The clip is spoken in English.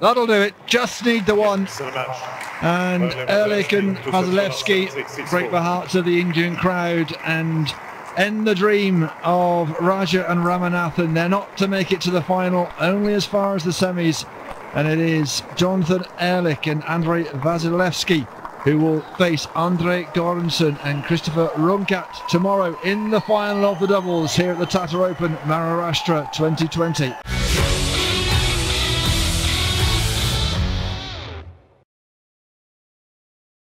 That'll do it. Just need the one. And Erlich and Vasilevski break the hearts of the Indian crowd and end the dream of Raja and Ramanathan. They're not to make it to the final, only as far as the semis. And it is Jonathan Erlich and Andrei Vasilevski who will face Andre Göransson and Christopher Rungkat tomorrow in the final of the doubles here at the Tata Open Maharashtra 2020.